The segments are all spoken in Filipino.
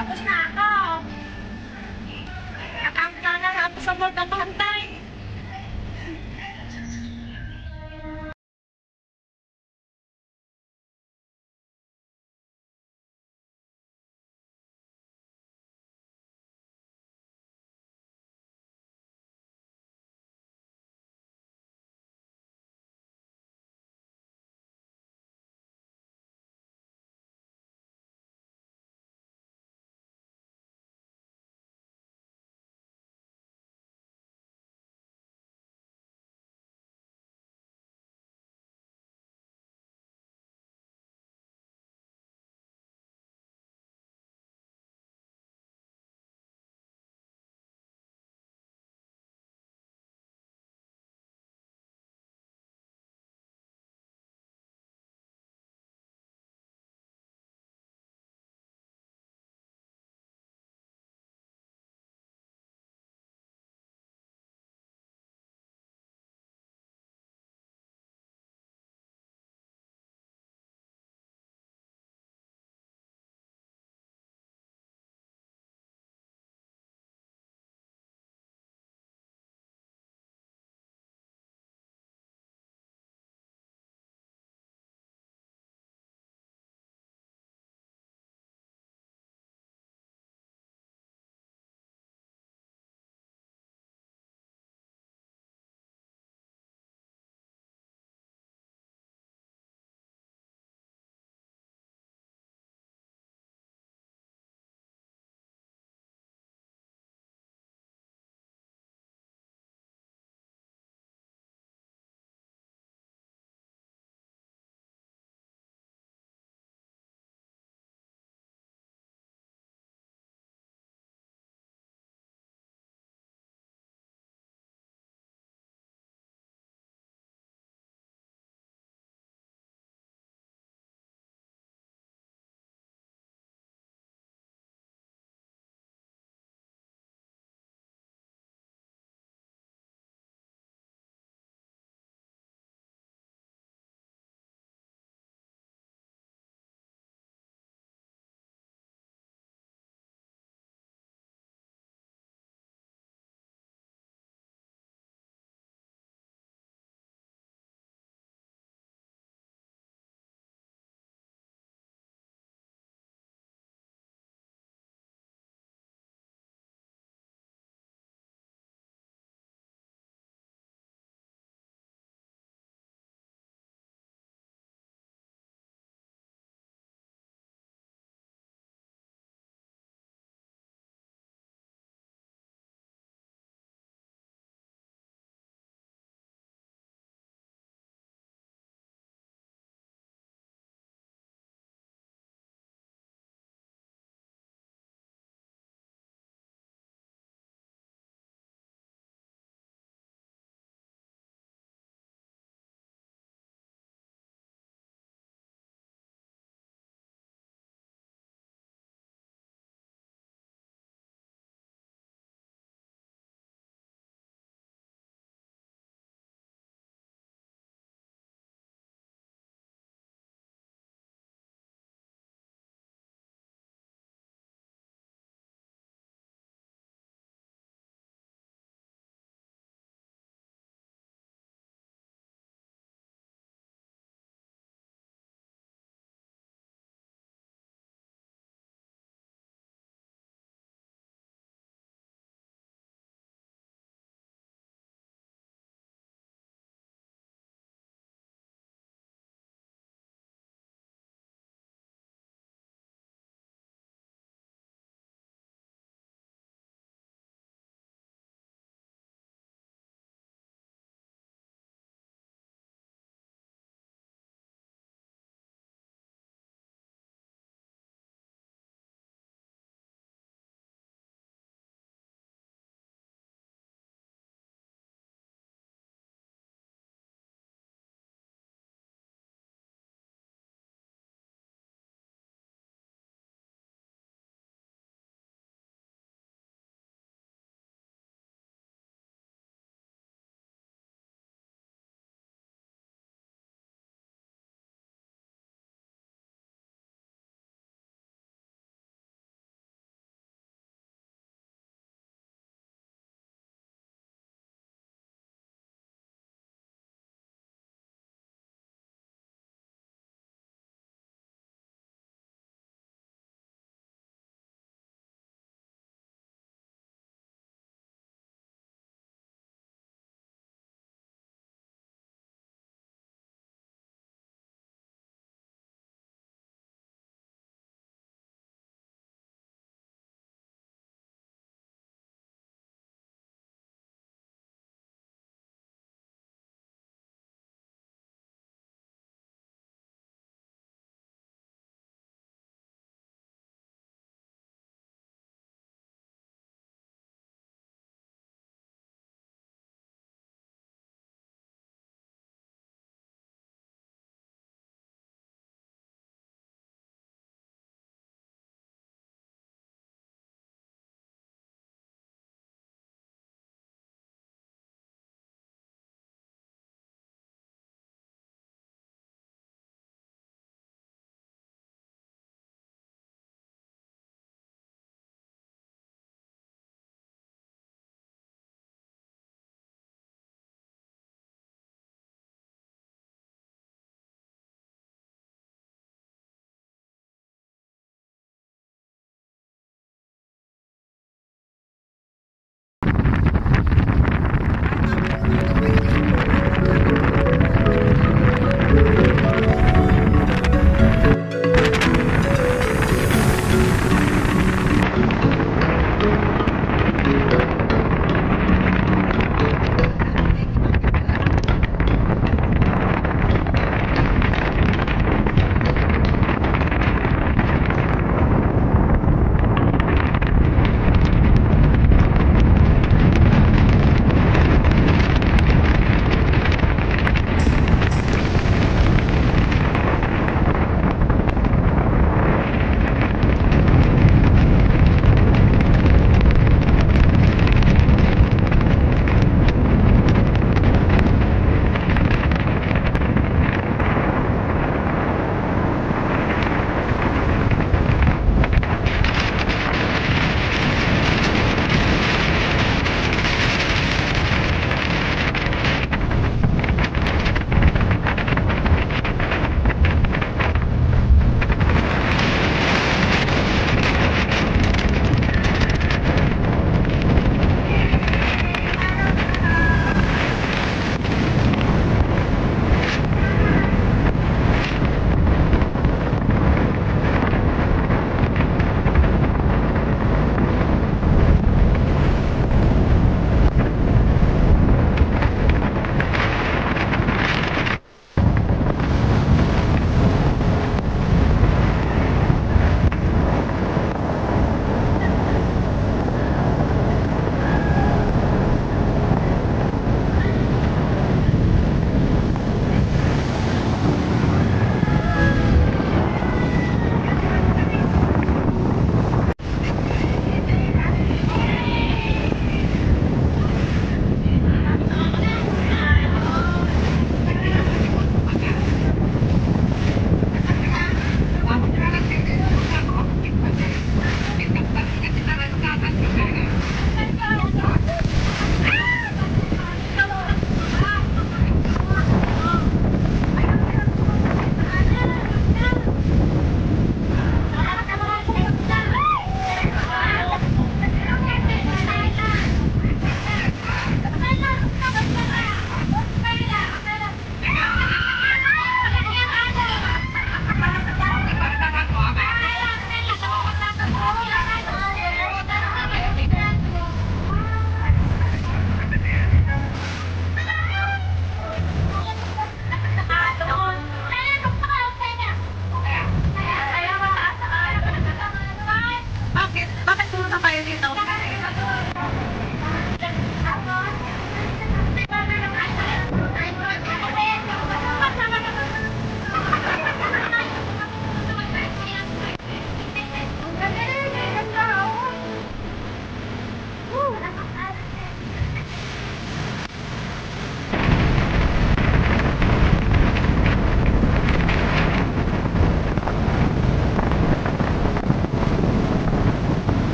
Tapos na ako. Nakakita na ako sa mga bantay.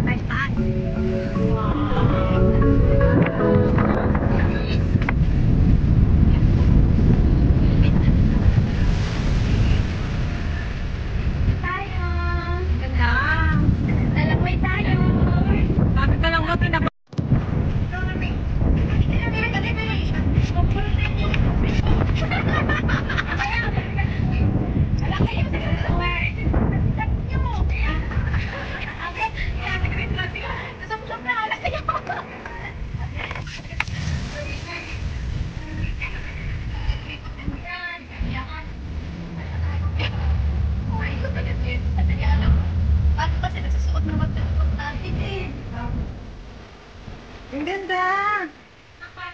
拜拜哇 ganda.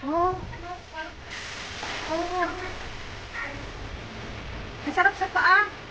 Oh. Oh. Ang sarap sa paa.